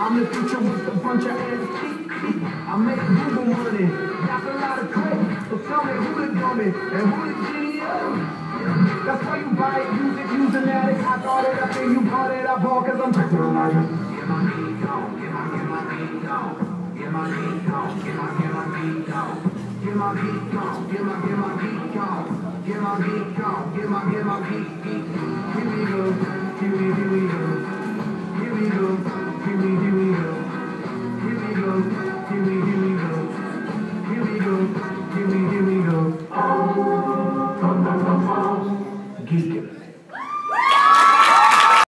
I'm the future with a bunch of antiques. I make Google money, got a lot of credit. So tell me who the dummy and who the genius. That's why you buy it, use it, use an addict. I thought it up and you bought it up all cause I'm my beat on, get my, beat on. Get my get my, beat on. Get my beat on, get my, get my beat on. Get my beat on, get my, get my beat, beat.